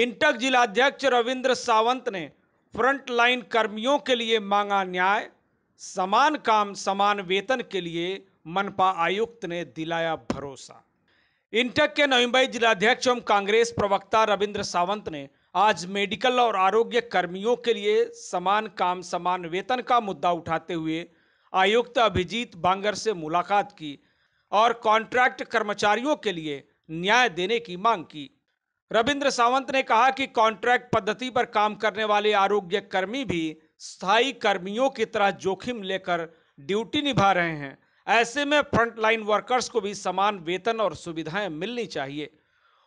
इंटक जिलाध्यक्ष रविंद्र सावंत ने front line कर्मियों के लिए मांगा न्याय, समान काम, समान वेतन के लिए मनपा आयुक्त ने दिलाया भरोसा। इंटक के नवीमुंबई जिलाध्यक्ष एवं कांग्रेस प्रवक्ता रविंद्र सावंत ने आज मेडिकल और आरोग्य कर्मियों के लिए समान काम, समान वेतन का मुद्दा उठाते हुए आयुक्त अभिजीत बांगर से मुलाकात की और कॉन्ट्रैक्ट कर्मचारियों के लिए न्याय देने की मांग की। रविंद्र सावंत ने कहा कि कॉन्ट्रैक्ट पद्धति पर काम करने वाले आरोग्य कर्मी भी स्थायी कर्मियों की तरह जोखिम लेकर ड्यूटी निभा रहे हैं। ऐसे में फ्रंटलाइन वर्कर्स को भी समान वेतन और सुविधाएँ मिलनी चाहिए।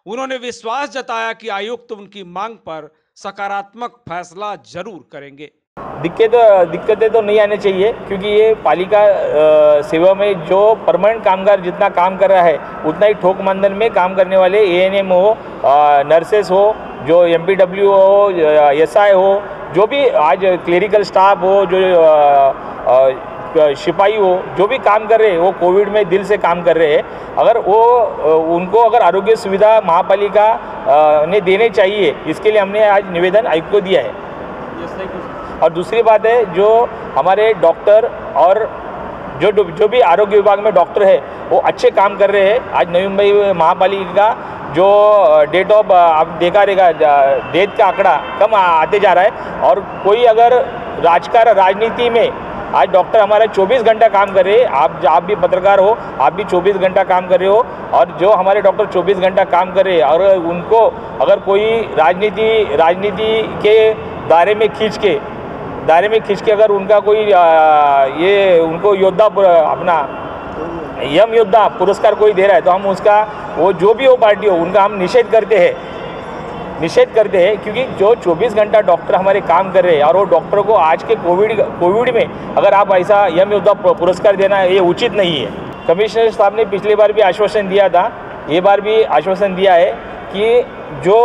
उन्होंने विश्वास जताया कि आयुक्त तो उनकी मांग पर सकारात्मक फैसला ज़रूर करेंगे। दिक्कत, दिक्कतें तो नहीं आनी चाहिए, क्योंकि ये पालिका सेवा में जो परमानेंट कामगार जितना काम कर रहा है, उतना ही ठोक मानदंड में काम करने वाले एएनएम हो नर्सेस हो, जो एमपीडब्ल्यू हो एसआई हो, जो भी आज क्लेरिकल स्टाफ हो, जो सिपाही हो, जो भी काम कर रहे हैं, वो कोविड में दिल से काम कर रहे हैं, अगर वो उनको अगर आरोग्य सुविधा महापालिका ने देने चाहिए, इसके लिए हमने आज निवेदन आयुक्त को दिया है। और दूसरी बात है, जो हमारे डॉक्टर और जो जो भी आरोग्य विभाग में डॉक्टर है, वो अच्छे काम कर रहे हैं। आज नवी मुंबई महापालिका जो डेट ऑफ़ आप देखा रहेगा डेथ का आंकड़ा कम आते जा रहा है और कोई अगर राजकार, राजनीति में आज डॉक्टर हमारे 24 घंटा काम कर रहे हैं, आप आप भी पत्रकार हो, आप भी 24 घंटा काम कर रहे हो और जो हमारे डॉक्टर 24 घंटा काम कर रहे हैं और उनको अगर कोई राजनीति राजनीति के दायरे में खींच के दायरे में खींच के अगर उनका कोई आ, ये उनको योद्धा अपना यम योद्धा पुरस्कार कोई दे रहा है तो हम उसका वो जो भी हो पार्टी हो उनका हम निषेध करते हैं। निषेध करते हैं क्योंकि जो 24 घंटा डॉक्टर हमारे काम कर रहे हैं और वो डॉक्टर को आज के कोविड कोविड में अगर आप ऐसा यम योद्धा पुरस्कार देना ये उचित नहीं है। कमिश्नर साहब ने पिछली बार भी आश्वासन दिया था ये बार भी आश्वासन दिया है कि जो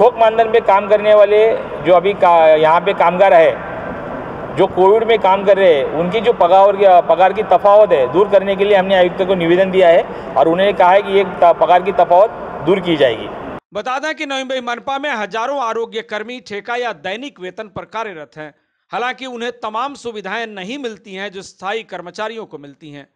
थोक मानदंड में काम करने वाले जो अभी का, यहाँ पे कामगार है, जो कोविड में काम कर रहे हैं, उनकी जो पगार पगार की तफावत है, दूर करने के लिए हमने आयुक्त को निवेदन दिया है और उन्होंने कहा है कि ये पगार की तफावत दूर की जाएगी। बता दें कि नवी मनपा में हज़ारों आरोग्य कर्मी ठेका या दैनिक वेतन पर कार्यरत हैं। हालाँकि उन्हें तमाम सुविधाएँ नहीं मिलती हैं जो स्थायी कर्मचारियों को मिलती हैं।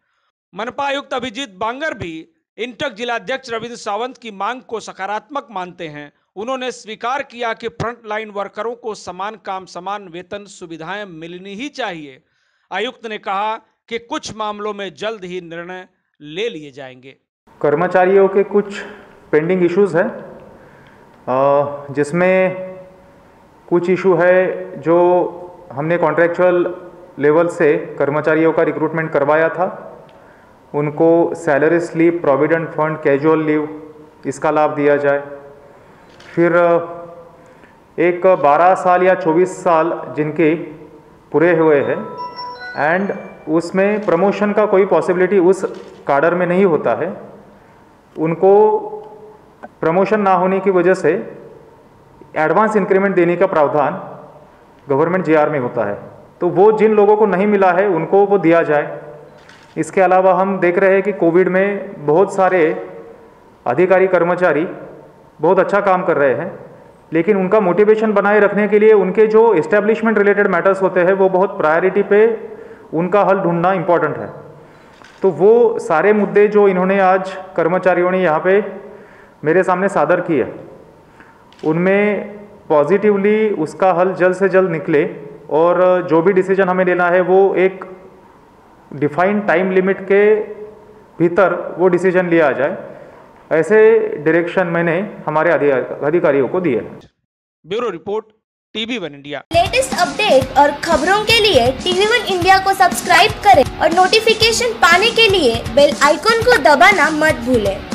मनपा आयुक्त अभिजीत बांगर भी, इंटक जिलाध्यक्ष रविंद्र सावंत की मांग को सकारात्मक मानते हैं उन्होंने स्वीकार किया कि फ्रंट लाइन वर्करों को समान काम, समान वेतन, सुविधाएँ मिलनी ही चाहिए। आयुक्त ने कहा कि कुछ मामलों में जल्द ही निर्णय ले लिए जाएँगे। कर्मचारियों के कुछ पेंडिंग इश्यूज़ हैं। जिसमें कुछ इशू है जो हमने कॉन्ट्रेक्चुअल लेवल से कर्मचारियों का रिक्रूटमेंट करवाया था। उनको salary slip, provident fund, casual leave, इसका लाभ दिया जाए। फिर, एक 12 साल या 24 साल जिनके पूरे हुए हैं एंड उसमें प्रमोशन का कोई पॉसिबिलिटी उस काडर में नहीं होता है। उनको प्रमोशन ना होने की वजह से एडवांस इंक्रीमेंट देने का प्रावधान गवर्नमेंट जीआर में होता है। तो वो जिन लोगों को नहीं मिला है, उनको वो दिया जाए। इसके अलावा हम देख रहे हैं कि कोविड में बहुत सारे अधिकारी कर्मचारी बहुत अच्छा काम कर रहे हैं, लेकिन उनका मोटिवेशन बनाए रखने के लिए उनके जो इस्टेब्लिशमेंट रिलेटेड मैटर्स होते हैं, वो बहुत प्रायोरिटी पे उनका हल ढूंढना इंपॉर्टेंट है। तो वो सारे मुद्दे जो इन्होंने आज कर्मचारियों ने यहाँ पे मेरे सामने सादर किए, उनमें पॉजिटिवली उसका हल जल्द से जल्द निकले और जो भी डिसीज़न हमें लेना है, वो एक डिफाइंड टाइम लिमिट के भीतर वो डिसीज़न लिया जाए। ऐसे डायरेक्शन मैंने हमारे अधिकारियों को दिए हैं। Bureau report TV one India. Latest update और खबरों के लिए टीवी वन इंडिया को सब्सक्राइब करें और नोटिफिकेशन पाने के लिए बेल आइकॉन को दबाना मत भूलें।